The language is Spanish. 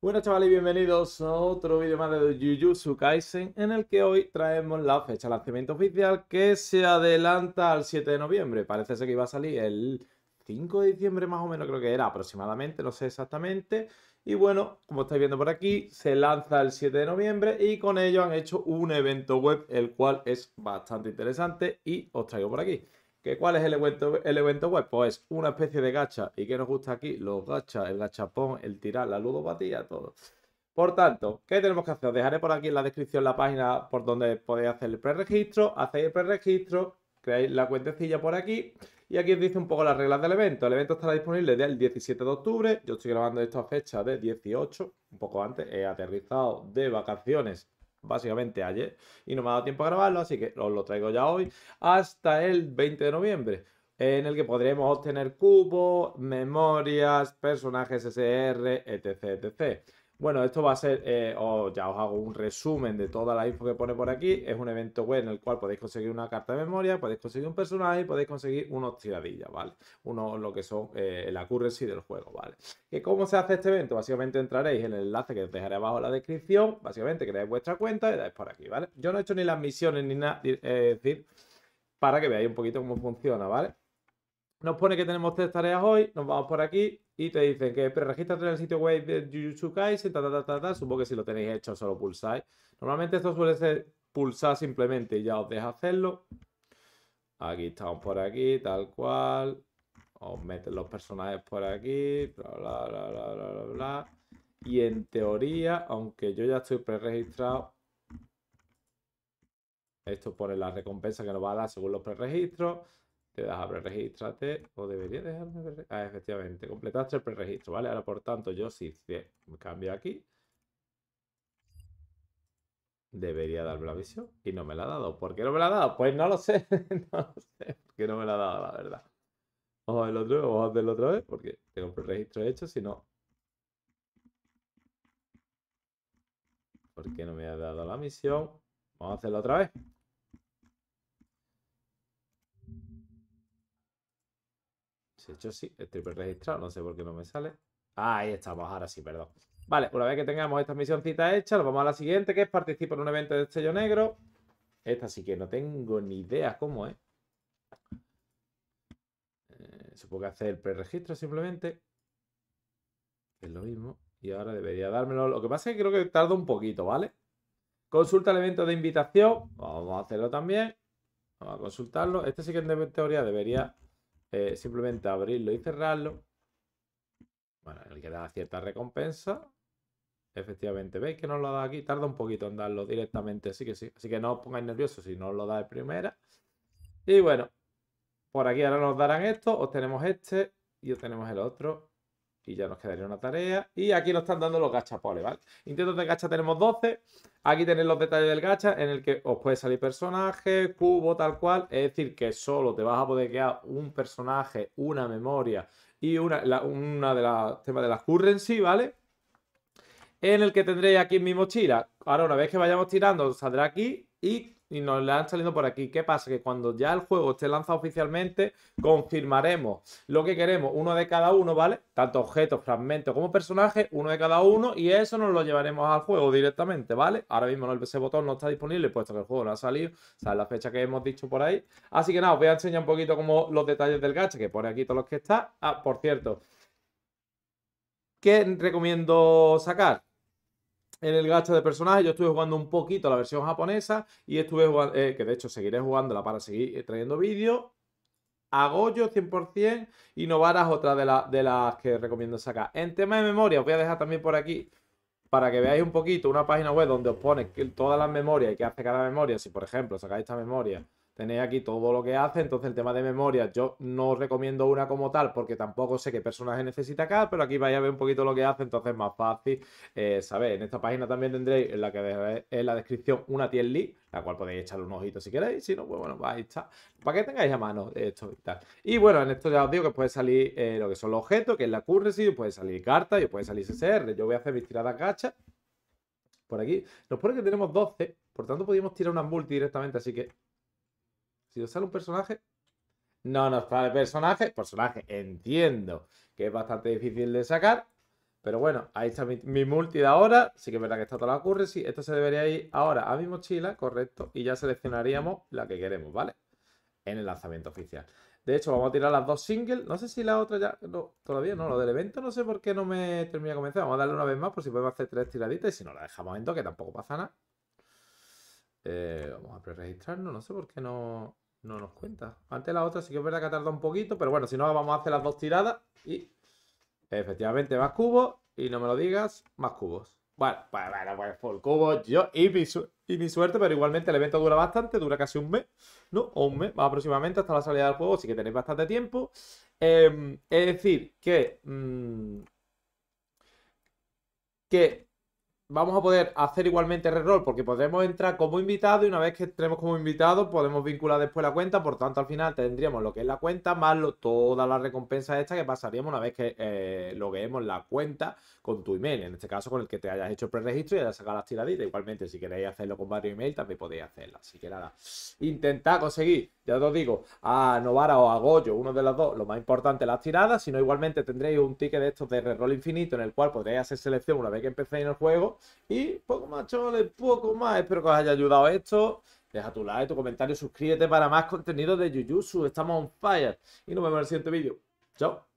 Bueno chavales, bienvenidos a otro vídeo más de Jujutsu Kaisen en el que hoy traemos la fecha de lanzamiento oficial que se adelanta al 7 de noviembre. Parece ser que iba a salir el 5 de diciembre más o menos, creo que era aproximadamente, no sé exactamente. Y bueno, como estáis viendo por aquí, se lanza el 7 de noviembre y con ello han hecho un evento web, el cual es bastante interesante y os traigo por aquí. ¿Cuál es el evento, el evento web? Pues una especie de gacha. ¿Y qué nos gusta aquí? Los gachas, el gachapón, el tirar, la ludopatía, todo. Por tanto, ¿qué tenemos que hacer? Os dejaré por aquí en la descripción la página por donde podéis hacer el preregistro. Hacéis el preregistro, creáis la cuentecilla por aquí. Y aquí os dice un poco las reglas del evento. El evento estará disponible desde el 17 de octubre. Yo estoy grabando esta fecha de 18, un poco antes. He aterrizado de vacaciones básicamente ayer y no me ha dado tiempo a grabarlo, así que os lo traigo ya hoy hasta el 20 de noviembre en el que podremos obtener cubos, memorias, personajes SR, etc, etc. Bueno, esto va a ser, eh, ya os hago un resumen de toda la info que pone por aquí. Es un evento web en el cual podéis conseguir una carta de memoria, podéis conseguir un personaje y podéis conseguir unos tiradillas, ¿vale? Uno, lo que son eh, la currency del juego, ¿vale? ¿Y cómo se hace este evento? Básicamente entraréis en el enlace que os dejaré abajo en la descripción. Básicamente creáis vuestra cuenta y dais por aquí, ¿vale? Yo no he hecho ni las misiones ni nada, es decir, para que veáis un poquito cómo funciona, ¿vale? Nos pone que tenemos tres tareas hoy, nos vamos por aquí y te dicen que preregístrate en el sitio web de Jujutsu Kaisen, ta, ta, ta, ta, supongo que si lo tenéis hecho solo pulsáis. Normalmente esto suele ser pulsar simplemente y ya os deja hacerlo. Aquí estamos por aquí, tal cual. Os meten los personajes por aquí, bla, bla, bla, bla, bla, bla. Y en teoría, aunque yo ya estoy preregistrado, esto pone la recompensa que nos va a dar según los preregistros te das a preregistrarte o debería dejarme Ah, efectivamente, completaste el preregistro, ¿vale? Ahora, por tanto, yo si cambio aquí, debería darme la visión y no me la ha dado. ¿Por qué no me la ha dado? Pues no lo sé, no lo sé, porque no me la ha dado, la verdad. Vamos a hacerlo otra vez, porque tengo el preregistro hecho, si no... ¿Por qué no me ha dado la misión? Vamos a hacerlo otra vez. De hecho, sí, estoy registrado, no sé por qué no me sale. Ah, ahí estamos, ahora sí, perdón. Vale, una vez que tengamos esta misioncita hecha, nos vamos a la siguiente, que es participar en un evento de estrello negro. Esta sí que no tengo ni idea cómo es. Eh, supongo que hacer el preregistro simplemente. Es lo mismo. Y ahora debería dármelo. Lo que pasa es que creo que tarda un poquito, ¿vale? Consulta el evento de invitación. Vamos a hacerlo también. Vamos a consultarlo. Este sí que en teoría debería eh, simplemente abrirlo y cerrarlo. Bueno, el que da cierta recompensa. Efectivamente, veis que nos lo da aquí. Tarda un poquito en darlo directamente, así que sí. Así que no os pongáis nerviosos si no os lo da de primera. Y bueno, por aquí ahora nos darán esto. Obtenemos este y obtenemos el otro y ya nos quedaría una tarea. Y aquí nos están dando los gachapoles, ¿vale? Intentos de gacha tenemos 12. Aquí tenéis los detalles del gacha en el que os puede salir personaje, cubo, tal cual. Es decir, que solo te vas a poder quedar un personaje, una memoria y una, una de las temas de las currency, ¿vale? En el que tendréis aquí en mi mochila. Ahora, una vez que vayamos tirando, saldrá aquí y nos le han saliendo por aquí. ¿Qué pasa? Que cuando ya el juego esté lanzado oficialmente, confirmaremos lo que queremos, uno de cada uno, ¿vale? Tanto objetos, fragmentos como personajes, uno de cada uno, y eso nos lo llevaremos al juego directamente, ¿vale? Ahora mismo ese botón no está disponible, puesto que el juego no ha salido, o la fecha que hemos dicho por ahí. Así que nada, os voy a enseñar un poquito como los detalles del gacha, que pone aquí todos los que está. Ah, por cierto, ¿qué recomiendo sacar? En el gacha de personajes. Yo estuve jugando un poquito la versión japonesa y estuve jugando, eh, que de hecho seguiré jugándola para seguir trayendo vídeos. Agollo 100% y Novara es otra de, de las que recomiendo sacar. En tema de memoria, os voy a dejar también por aquí para que veáis un poquito una página web donde os pone todas las memorias y qué hace cada memoria. Si, por ejemplo, sacáis esta memoria Tenéis aquí todo lo que hace, entonces el tema de memoria yo no os recomiendo una como tal porque tampoco sé qué personaje necesita acá, pero aquí vais a ver un poquito lo que hace, entonces es más fácil eh, saber. En esta página también tendréis en la que en la descripción una tier list, la cual podéis echarle un ojito si queréis, si no, pues bueno, ahí está. Para que tengáis a mano esto y tal. Y bueno, en esto ya os digo que puede salir eh, lo que son los objetos, que es la currency, puede salir carta y puede salir CSR. Yo voy a hacer mis tiradas gachas por aquí. Nos pone que tenemos 12, por tanto podríamos tirar una multi directamente, así que si os sale un personaje, no nos sale personaje. Personaje, entiendo que es bastante difícil de sacar. Pero bueno, ahí está mi, multi de ahora. Sí que es verdad que está toda la currency. Esto se debería ir ahora a mi mochila, correcto. Y ya seleccionaríamos la que queremos, ¿vale? En el lanzamiento oficial. De hecho, vamos a tirar las dos singles. No sé si la otra ya... No, todavía no. Lo del evento no sé por qué no me termina de convencer. Vamos a darle una vez más por si podemos hacer tres tiraditas. Y si no, la dejamos en dos, que tampoco pasa nada. Eh, vamos a pre-registrarnos. No sé por qué no, no nos cuenta. Antes la otra sí que es verdad que ha tardado un poquito. Pero bueno, si no, vamos a hacer las dos tiradas. Y Efectivamente, más cubos. Y no me lo digas, más cubos. Bueno, pues bueno, pues full cubos yo y mi, y mi suerte, pero igualmente el evento dura bastante, dura casi un mes, ¿no? O un mes, más aproximadamente hasta la salida del juego, así que tenéis bastante tiempo. Em, es decir, que... Mm, que vamos a poder hacer igualmente reroll porque podremos entrar como invitado y una vez que entremos como invitado podemos vincular después la cuenta, por tanto al final tendríamos lo que es la cuenta más lo, todas las recompensas estas que pasaríamos una vez que eh, logueemos la cuenta con tu email, en este caso con el que te hayas hecho el preregistro y hayas sacado las tiraditas. Igualmente si queréis hacerlo con varios emails también podéis hacerlo, así que nada, intentad conseguir, ya os digo, a Novara o a Goyo, uno de los dos, lo más importante las tiradas, si no igualmente tendréis un ticket de estos de reroll infinito en el cual podréis hacer selección una vez que empecéis el juego y poco más, chavales, poco más. Espero que os haya ayudado esto. Deja tu like, tu comentario, suscríbete para más contenido de Jujutsu. Estamos on fire. Y nos vemos en el siguiente vídeo. Chao.